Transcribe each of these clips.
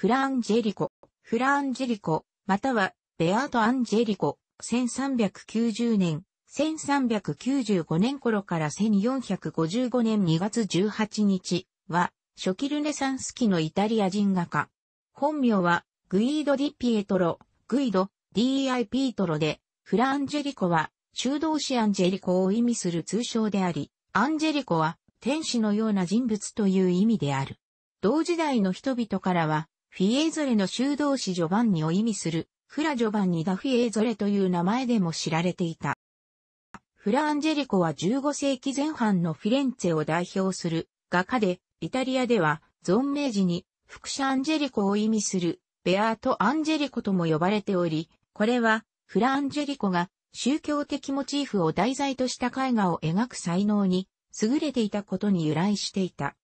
フラアンジェリコ、フラアンジェリコ、またはベアート・アンジェリコ、1390年、1395年頃から1455年2月18日は、初期ルネサンス期のイタリア人画家。本名は、グイード・ディ・ピエトロ、グイド、D.I. ピートロで、フラアンジェリコは、修道士アンジェリコを意味する通称であり、アンジェリコは、天使のような人物という意味である。同時代の人々からは、フィエーゾレの修道士ジョバンニを意味する、フラ・ジョバンニ・ダ・フィエーゾレという名前でも知られていた。フラ・アンジェリコは15世紀前半のフィレンツェを代表する画家で、イタリアでは存命時に副者アンジェリコを意味するベアート・アンジェリコとも呼ばれており、これはフラ・アンジェリコが宗教的モチーフを題材とした絵画を描く才能に優れていたことに由来していた。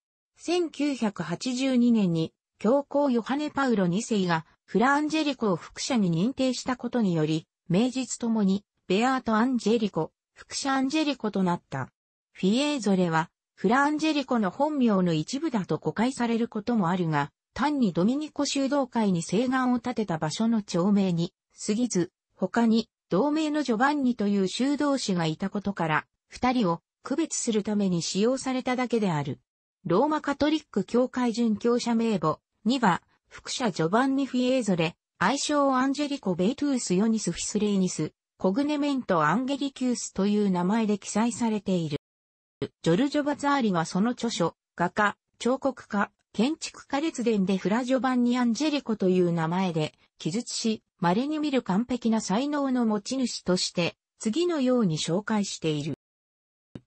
1982年に教皇ヨハネ・パウロ2世がフラ・アンジェリコを副者に認定したことにより、名実ともにベアート・アンジェリコ、副者アンジェリコとなった。フィエーゾレはフラ・アンジェリコの本名の一部だと誤解されることもあるが、単にドミニコ修道会に聖願を建てた場所の町名に過ぎず、他に同名のジョバンニという修道士がいたことから、二人を区別するために使用されただけである。ローマカトリック教会殉教者名簿には、福者ジョバンニ・フィエーゾレ、愛称アンジェリコ・ベイトゥース・ヨニス・フィスレーニス、コグネメント・アンゲリキュースという名前で記載されている。ジョルジョ・バザーリはその著書、画家、彫刻家、建築家列伝でフラ・ジョバンニ・アンジェリコという名前で記述し、稀に見る完璧な才能の持ち主として、次のように紹介している。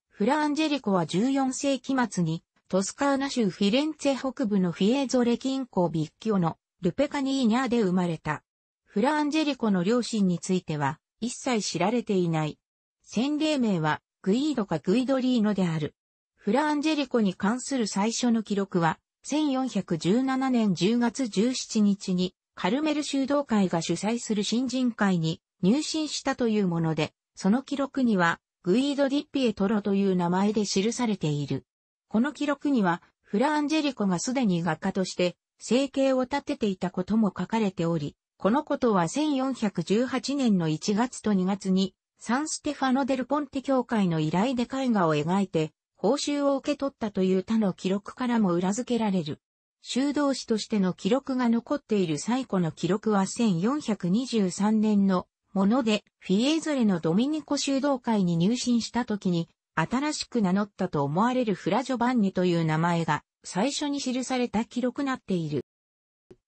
フラ・アンジェリコは14世紀末に、トスカーナ州フィレンツェ北部のフィエゾレ近郊ビッキオのルペカニーニャで生まれた。フラ・アンジェリコの両親については一切知られていない。洗礼名はグイードかグイドリーノである。フラ・アンジェリコに関する最初の記録は1417年10月17日にカルメル修道会が主催する新人会に入信したというもので、その記録にはグイード・ディッピエトロという名前で記されている。この記録には、フラ・アンジェリコがすでに画家として生計を立てていたことも書かれており、このことは1418年の1月と2月に、サンステファノ・デル・ポンテ教会の依頼で絵画を描いて、報酬を受け取ったという他の記録からも裏付けられる。修道士としての記録が残っている最古の記録は1423年のもので、フィエーゾレのドミニコ修道会に入信した時に、新しく名乗ったと思われるフラジョバンニという名前が最初に記された記録なっている。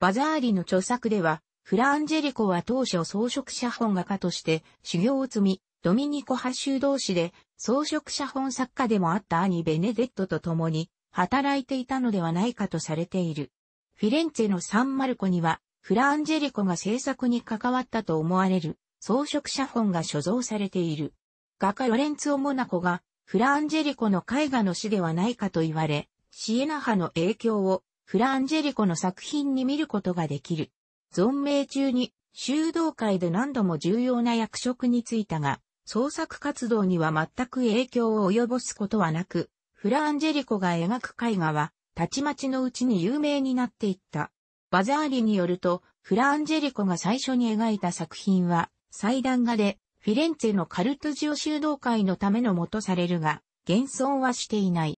バザーリの著作では、フラ・アンジェリコは当初装飾写本画家として修行を積み、ドミニコ派修道士で装飾写本作家でもあった兄ベネデットと共に働いていたのではないかとされている。フィレンツェのサンマルコには、フラ・アンジェリコが制作に関わったと思われる装飾写本が所蔵されている。画家ロレンツォ・モナコがフラ・アンジェリコの絵画の詩ではないかと言われ、シエナ派の影響をフラ・アンジェリコの作品に見ることができる。存命中に修道会で何度も重要な役職に就いたが、創作活動には全く影響を及ぼすことはなく、フラ・アンジェリコが描く絵画は、たちまちのうちに有名になっていった。バザーリによると、フラ・アンジェリコが最初に描いた作品は、祭壇画で、フィレンツェのカルトジオ修道会のためのもとされるが、現存はしていない。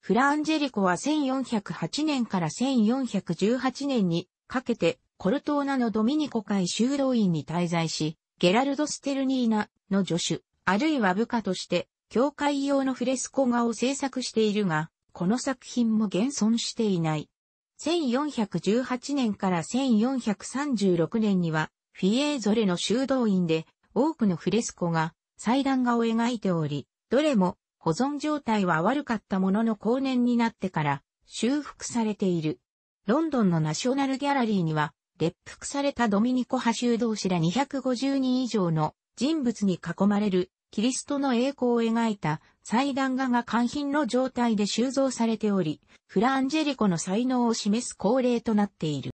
フラ・アンジェリコは1408年から1418年にかけて、コルトーナのドミニコ会修道院に滞在し、ゲラルド・ステルニーナの助手、あるいは部下として、教会用のフレスコ画を制作しているが、この作品も現存していない。1418年から1436年には、フィエーゾレの修道院で多くのフレスコが祭壇画を描いており、どれも保存状態は悪かったものの後年になってから修復されている。ロンドンのナショナルギャラリーには、列幅されたドミニコ派修道士ら250人以上の人物に囲まれるキリストの栄光を描いた祭壇画が完品の状態で収蔵されており、フラ・アンジェリコの才能を示す恒例となっている。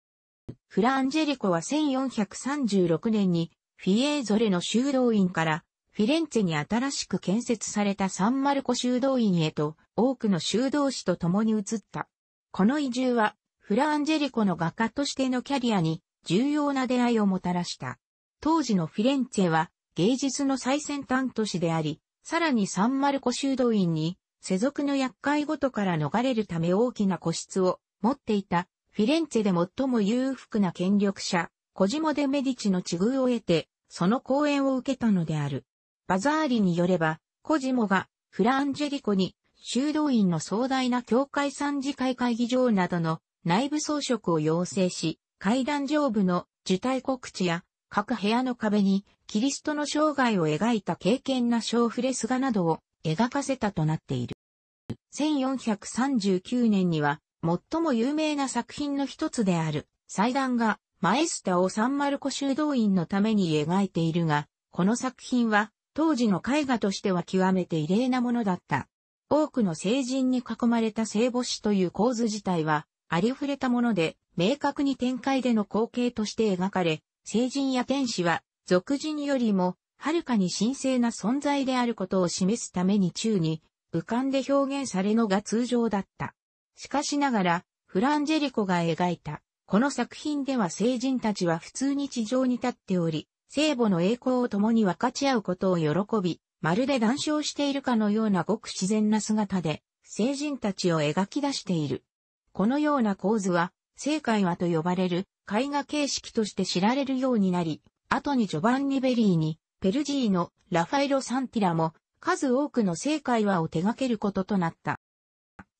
フラ・アンジェリコは1436年にフィエーゾレの修道院からフィレンツェに新しく建設されたサンマルコ修道院へと多くの修道士と共に移った。この移住はフラアンジェリコの画家としてのキャリアに重要な出会いをもたらした。当時のフィレンツェは芸術の最先端都市であり、さらにサンマルコ修道院に世俗の厄介ごとから逃れるため大きな個室を持っていたフィレンツェで最も裕福な権力者、コジモ・デ・メディチの地遇を得て、その講演を受けたのである。バザーリによれば、コジモがフラアンジェリコに修道院の壮大な教会参事会会議場などの内部装飾を要請し、階段上部の受胎告知や各部屋の壁にキリストの生涯を描いた敬虔な小フレス画などを描かせたとなっている。1439年には最も有名な作品の一つである祭壇がマエスタをサンマルコ修道院のために描いているが、この作品は当時の絵画としては極めて異例なものだった。多くの聖人に囲まれた聖母子という構図自体はありふれたもので、明確に展開での光景として描かれ、聖人や天使は俗人よりもはるかに神聖な存在であることを示すために宙に浮かんで表現されのが通常だった。しかしながら、フラ・アンジェリコが描いた、この作品では聖人たちは普通に地上に立っており、聖母の栄光を共に分かち合うことを喜び、まるで談笑しているかのようなごく自然な姿で、聖人たちを描き出している。このような構図は、聖会話と呼ばれる絵画形式として知られるようになり、後にジョバンニ・ベリーニ、ペルジーノ、ラファエロ・サンティらも、数多くの聖会話を手掛けることとなった。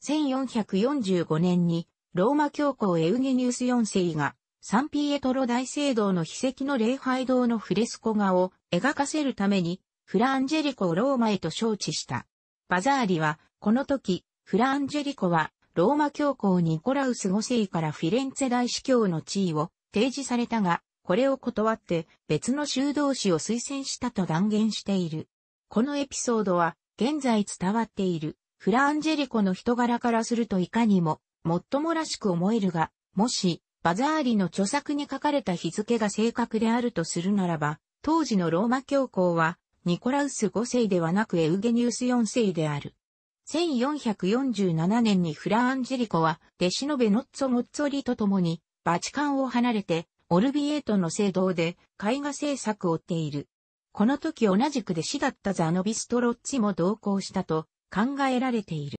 1445年に、ローマ教皇エウゲニウス4世が、サンピエトロ大聖堂の秘跡の礼拝堂のフレスコ画を描かせるために、フラアンジェリコをローマへと招致した。バザーリは、この時、フラアンジェリコは、ローマ教皇ニコラウス5世からフィレンツェ大司教の地位を提示されたが、これを断って別の修道士を推薦したと断言している。このエピソードは現在伝わっているフラアンジェリコの人柄からするといかにも、もっともらしく思えるが、もし、バザーリの著作に書かれた日付が正確であるとするならば、当時のローマ教皇は、ニコラウス5世ではなくエウゲニウス4世である。1447年にフラアンジェリコは、弟子のベノッツォ・モッツォリと共に、バチカンを離れて、オルビエートの聖堂で絵画制作を追っている。この時同じく弟子だったザノビストロッチも同行したと考えられている。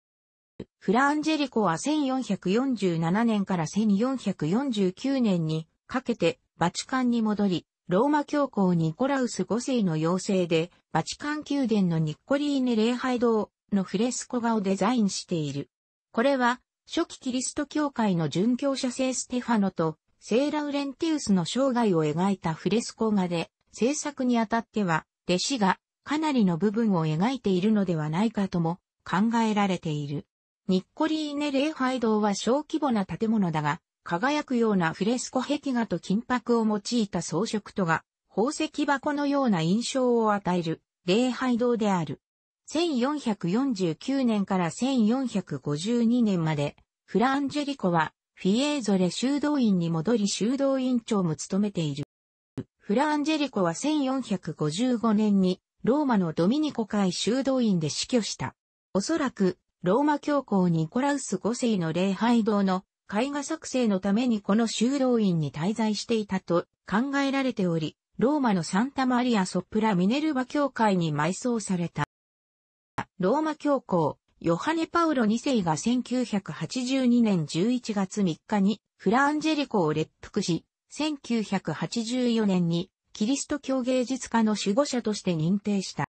フラアンジェリコは1447年から1449年にかけてバチカンに戻り、ローマ教皇ニコラウス5世の要請で、バチカン宮殿のニッコリーネ礼拝堂のフレスコ画をデザインしている。これは、初期キリスト教会の殉教者聖ステファノと聖ラウレンティウスの生涯を描いたフレスコ画で、制作にあたっては、弟子がかなりの部分を描いているのではないかとも考えられている。ニッコリーネ礼拝堂は小規模な建物だが、輝くようなフレスコ壁画と金箔を用いた装飾とが、宝石箱のような印象を与える礼拝堂である。1449年から1452年まで、フランジェリコはフィエーゾレ修道院に戻り修道院長も務めている。フランジェリコは1455年にローマのドミニコ会修道院で死去した。おそらく、ローマ教皇ニコラウス5世の礼拝堂の絵画作成のためにこの修道院に滞在していたと考えられており、ローマのサンタマリア・ソプラ・ミネルバ教会に埋葬された。ローマ教皇、ヨハネ・パウロ2世が1982年11月3日にフラアンジェリコを列服し、1984年にキリスト教芸術家の守護者として認定した。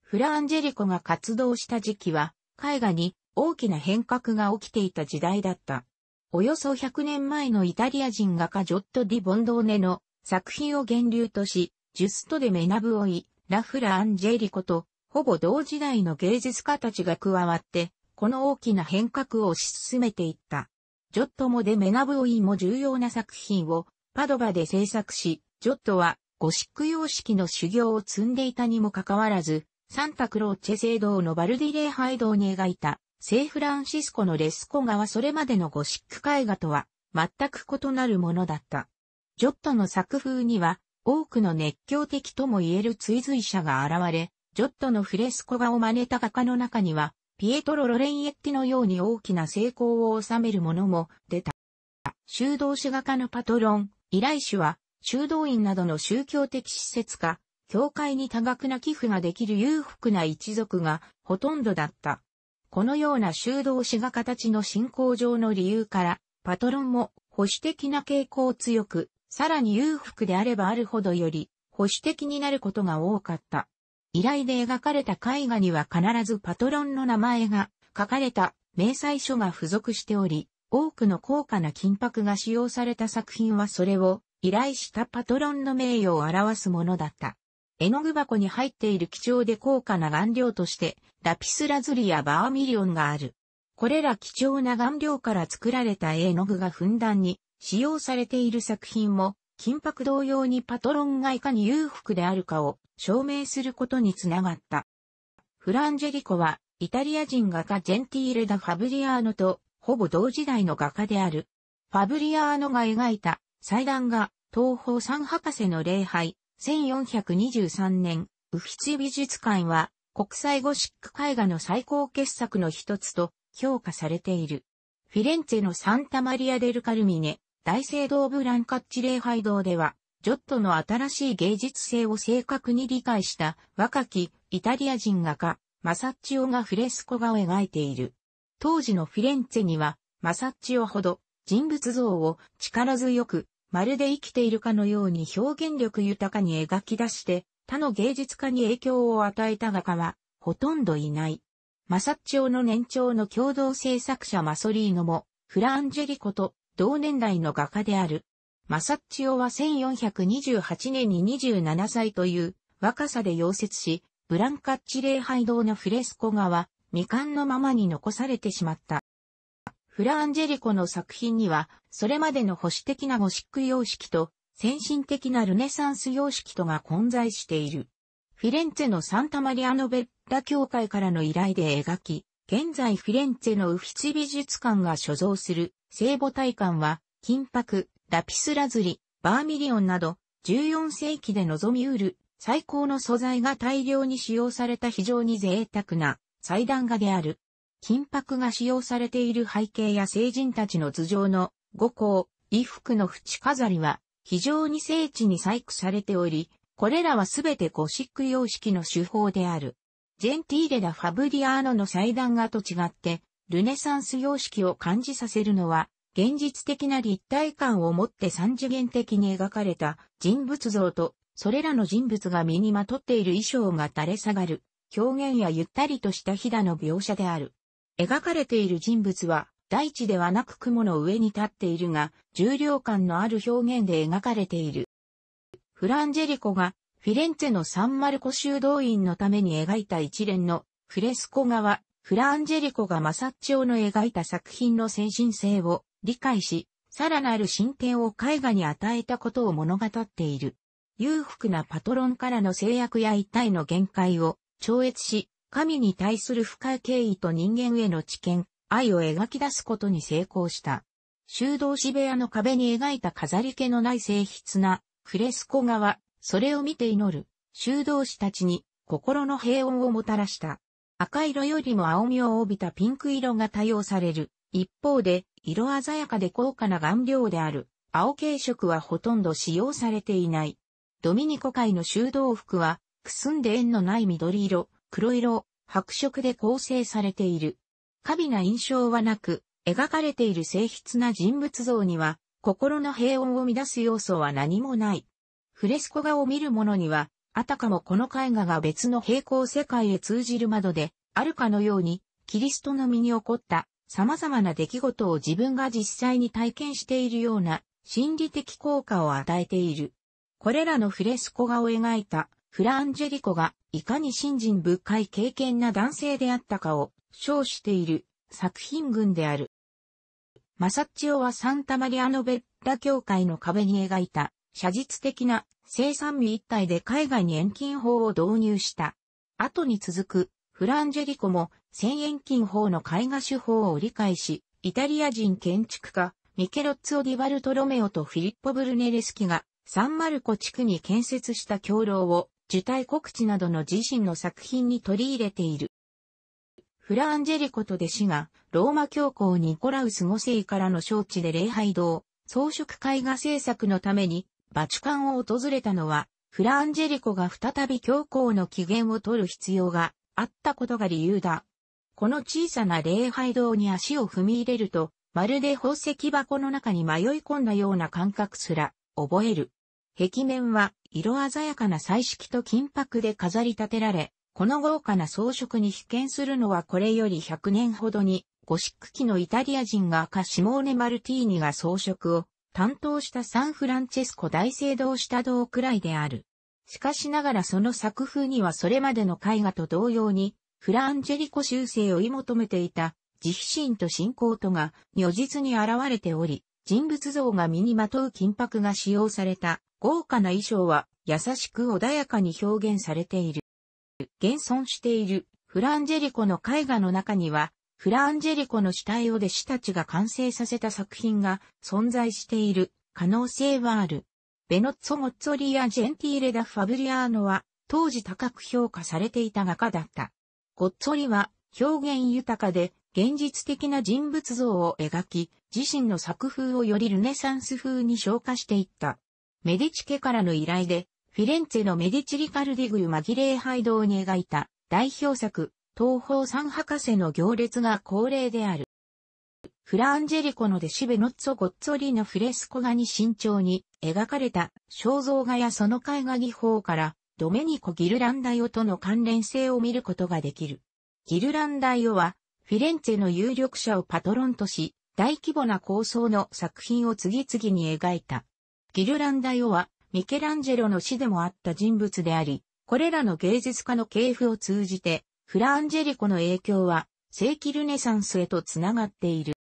フラアンジェリコが活動した時期は、絵画に大きな変革が起きていた時代だった。およそ100年前のイタリア人画家ジョット・ディ・ボンドーネの作品を源流とし、ジュスト・デ・メナブオイ、ラフラ・アンジェリコと、ほぼ同時代の芸術家たちが加わって、この大きな変革を推し進めていった。ジョットもデ・メナブオイも重要な作品をパドバで制作し、ジョットはゴシック様式の修行を積んでいたにもかかわらず、サンタクローチェ聖堂のバルディ礼拝堂に描いた聖フランシスコのレスコ画はそれまでのゴシック絵画とは全く異なるものだった。ジョットの作風には多くの熱狂的とも言える追随者が現れ、ジョットのフレスコ画を真似た画家の中には、ピエトロ・ロレンエッティのように大きな成功を収めるものも出た。修道士画家のパトロン、依頼主は、修道院などの宗教的施設か、教会に多額な寄付ができる裕福な一族がほとんどだった。このような修道士が形の信仰上の理由から、パトロンも保守的な傾向強く、さらに裕福であればあるほどより保守的になることが多かった。依頼で描かれた絵画には必ずパトロンの名前が書かれた明細書が付属しており、多くの高価な金箔が使用された作品はそれを依頼したパトロンの名誉を表すものだった。絵の具箱に入っている貴重で高価な顔料として、ラピスラズリやバーミリオンがある。これら貴重な顔料から作られた絵の具がふんだんに使用されている作品も、金箔同様にパトロンがいかに裕福であるかを証明することにつながった。フラ・アンジェリコは、イタリア人画家ジェンティーレ・ダ・ファブリアーノと、ほぼ同時代の画家である。ファブリアーノが描いた祭壇画、東方三博士の礼拝、1423年、ウフィツ美術館は、国際ゴシック絵画の最高傑作の一つと評価されている。フィレンツェのサンタマリア・デル・カルミネ、大聖堂ブランカッチ礼拝堂では、ジョットの新しい芸術性を正確に理解した若きイタリア人画家、マサッチオがフレスコ画を描いている。当時のフィレンツェには、マサッチオほど人物像を力強く、まるで生きているかのように表現力豊かに描き出して、他の芸術家に影響を与えた画家は、ほとんどいない。マサッチオの年長の共同制作者マソリーノも、フランジェリコと同年代の画家である。マサッチオは1428年に27歳という若さで溶接し、ブランカッチ礼拝堂のフレスコ画は未完のままに残されてしまった。フラアンジェリコの作品には、それまでの保守的なゴシック様式と、先進的なルネサンス様式とが混在している。フィレンツェのサンタマリアノベッラ教会からの依頼で描き、現在フィレンツェのウフィツ美術館が所蔵する聖母体館は、金箔、ラピスラズリ、バーミリオンなど、14世紀で望みうる最高の素材が大量に使用された非常に贅沢な祭壇画である。金箔が使用されている背景や聖人たちの頭上の五行、衣服の縁飾りは非常に精緻に細工されており、これらはすべてゴシック様式の手法である。ジェンティーレダ・ファブリアーノの祭壇画と違って、ルネサンス様式を感じさせるのは、現実的な立体感を持って三次元的に描かれた人物像と、それらの人物が身にまとっている衣装が垂れ下がる、表現やゆったりとしたひだの描写である。描かれている人物は、大地ではなく雲の上に立っているが、重量感のある表現で描かれている。フランジェリコがフィレンツェのサンマルコ修道院のために描いた一連のフレスコ画は、フランジェリコがマサッチオの描いた作品の先進性を理解し、さらなる進展を絵画に与えたことを物語っている。裕福なパトロンからの制約や一体の限界を超越し、神に対する深い敬意と人間への知見、愛を描き出すことに成功した。修道士部屋の壁に描いた飾り気のない静筆なフレスコ画はそれを見て祈る、修道士たちに心の平穏をもたらした。赤色よりも青みを帯びたピンク色が多用される。一方で、色鮮やかで高価な顔料である、青系色はほとんど使用されていない。ドミニコ会の修道服は、くすんで縁のない緑色、黒色、白色で構成されている。過敏な印象はなく、描かれている静筆な人物像には、心の平穏を乱す要素は何もない。フレスコ画を見る者には、あたかもこの絵画が別の平行世界へ通じる窓で、あるかのように、キリストの身に起こった様々な出来事を自分が実際に体験しているような心理的効果を与えている。これらのフレスコ画を描いたフランジェリコがいかに信心深い経験な男性であったかを称している作品群である。マサッチオはサンタマリアノベッラ教会の壁に描いた写実的な生産味一体で海外に遠近法を導入した。後に続くフランジェリコも千遠近法の絵画手法を理解し、イタリア人建築家ミケロッツォ・ディバルトロメオとフィリッポ・ブルネレスキがサンマルコ地区に建設した橋梁を受胎告知などの自身の作品に取り入れている。フラアンジェリコと弟子がローマ教皇ニコラウス5世からの招致で礼拝堂、装飾絵画制作のためにバチカンを訪れたのは、フラアンジェリコが再び教皇の起源を取る必要があったことが理由だ。この小さな礼拝堂に足を踏み入れると、まるで宝石箱の中に迷い込んだような感覚すら覚える。壁面は色鮮やかな彩色と金箔で飾り立てられ、この豪華な装飾に被験するのはこれより100年ほどに、ゴシック期のイタリア人画家シモーネ・マルティーニが装飾を担当したサンフランチェスコ大聖堂下堂くらいである。しかしながらその作風にはそれまでの絵画と同様に、フランジェリコ修正を追い求めていた、慈悲心と信仰とが如実に現れており、人物像が身にまとう金箔が使用された豪華な衣装は優しく穏やかに表現されている。現存しているフランジェリコの絵画の中には、フランジェリコの死体を弟子たちが完成させた作品が存在している可能性はある。ベノッツォ・モッツォリア・ジェンティーレ・ダ・ファブリアーノは当時高く評価されていた画家だった。ゴッツォリは表現豊かで現実的な人物像を描き、自身の作風をよりルネサンス風に昇華していった。メディチ家からの依頼でフィレンツェのメディチリカルディグル紛れ廃堂に描いた代表作、東方三博士の行列が恒例である。フラアンジェリコのデシベノッツォ・ゴッツォリのフレスコ画に慎重に描かれた肖像画やその絵画技法からドメニコ・ギルランダイオとの関連性を見ることができる。ギルランダイオはフィレンツェの有力者をパトロンとし、大規模な構想の作品を次々に描いた。ギルランダイオはミケランジェロの死でもあった人物であり、これらの芸術家の系譜を通じて、フラアンジェリコの影響は、世紀ルネサンスへとつながっている。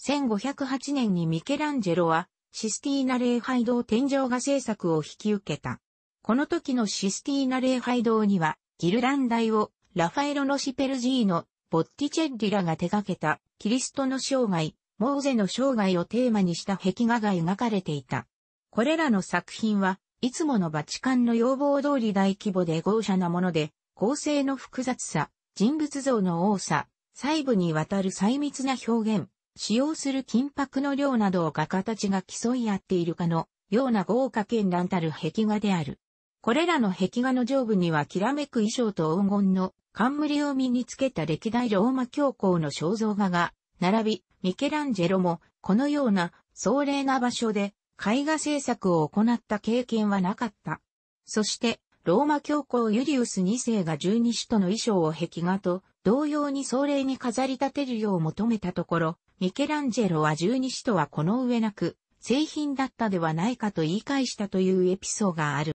1508年にミケランジェロは、システィーナ礼拝堂天井画制作を引き受けた。この時のシスティーナ礼拝堂には、ギルランダイをラファエロのシペルジーノ、ボッティチェッリらが手掛けた、キリストの生涯、モーゼの生涯をテーマにした壁画が描かれていた。これらの作品はいつものバチカンの要望通り大規模で豪奢なもので、構成の複雑さ、人物像の多さ、細部にわたる細密な表現、使用する金箔の量などを画家たちが競い合っているかのような豪華絢爛たる壁画である。これらの壁画の上部にはきらめく衣装と黄金の冠を身につけた歴代ローマ教皇の肖像画が、並び、ミケランジェロもこのような壮麗な場所で絵画制作を行った経験はなかった。そして、ローマ教皇ユリウス2世が十二使徒の衣装を壁画と同様に壮麗に飾り立てるよう求めたところ、ミケランジェロは十二使徒はこの上なく、製品だったではないかと言い返したというエピソードがある。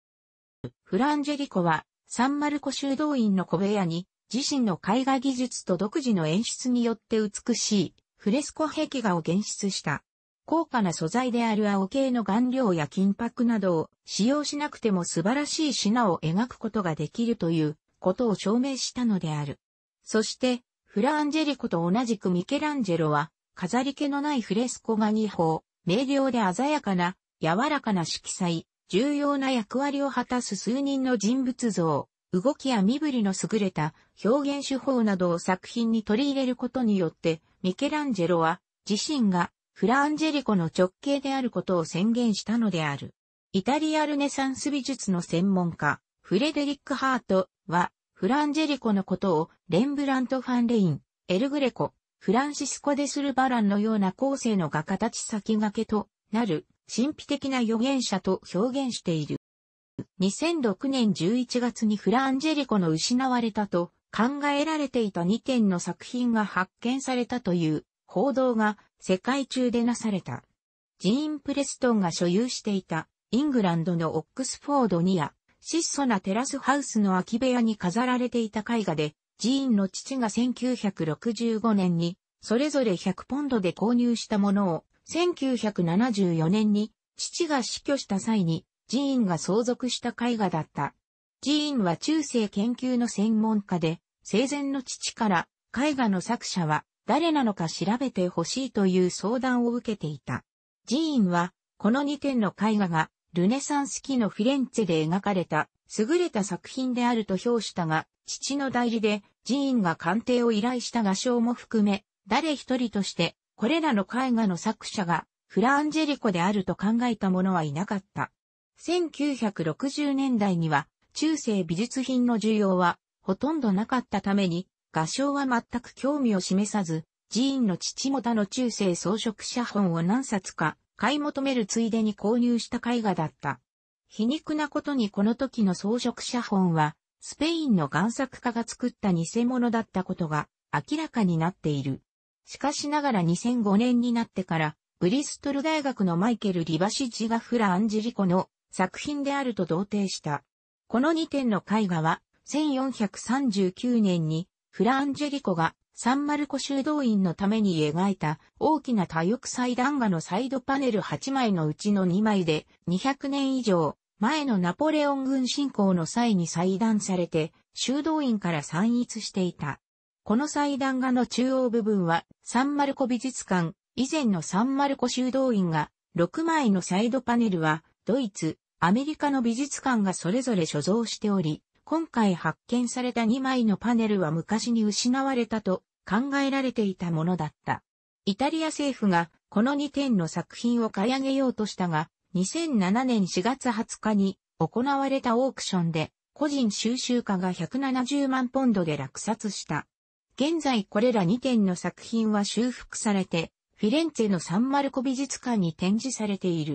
フランジェリコは、サンマルコ修道院の小部屋に、自身の絵画技術と独自の演出によって美しい、フレスコ壁画を現出した。高価な素材である青系の顔料や金箔などを使用しなくても素晴らしい品を描くことができるということを証明したのである。そして、フラアンジェリコと同じくミケランジェロは、飾り気のないフレスコ画技法、明瞭で鮮やかな、柔らかな色彩、重要な役割を果たす数人の人物像、動きや身振りの優れた表現手法などを作品に取り入れることによって、ミケランジェロは自身がフラアンジェリコの直系であることを宣言したのである。イタリアルネサンス美術の専門家、フレデリック・ハートは、フランジェリコのことをレンブラント・ファンレイン、エルグレコ、フランシスコ・デスルバランのような後世の画家たち先駆けとなる神秘的な預言者と表現している。2006年11月にフランジェリコの失われたと考えられていた2点の作品が発見されたという報道が世界中でなされた。ジーン・プレストンが所有していたイングランドのオックスフォードにや質素なテラスハウスの空き部屋に飾られていた絵画で、ジーンの父が1965年にそれぞれ100ポンドで購入したものを1974年に父が死去した際にジーンが相続した絵画だった。ジーンは中世研究の専門家で、生前の父から絵画の作者は誰なのか調べてほしいという相談を受けていた。ジーンは、この2点の絵画が、ルネサンス期のフィレンツェで描かれた、優れた作品であると評したが、父の代理で、ジーンが鑑定を依頼した画商も含め、誰一人として、これらの絵画の作者が、フラアンジェリコであると考えた者はいなかった。1960年代には中世美術品の需要はほとんどなかったために画商は全く興味を示さず、寺院の父もの中世装飾写本を何冊か買い求めるついでに購入した絵画だった。皮肉なことにこの時の装飾写本は、スペインの贋作家が作った偽物だったことが明らかになっている。しかしながら2005年になってから、ブリストル大学のマイケル・リバシジガフラ・アンジリコの作品であると同定した。この2点の絵画は、1439年にフラ・ンジェリコがサンマルコ修道院のために描いた大きな多翼祭壇画のサイドパネル8枚のうちの2枚で200年以上前のナポレオン軍侵攻の際に裁断されて、修道院から散逸していた。この祭壇画の中央部分は、サンマルコ美術館、以前のサンマルコ修道院が、6枚のサイドパネルは、ドイツ、アメリカの美術館がそれぞれ所蔵しており、今回発見された2枚のパネルは昔に失われたと考えられていたものだった。イタリア政府がこの2点の作品を買い上げようとしたが、2007年4月20日に行われたオークションで個人収集家が170万ポンドで落札した。現在これら2点の作品は修復されて、フィレンツェのサンマルコ美術館に展示されている。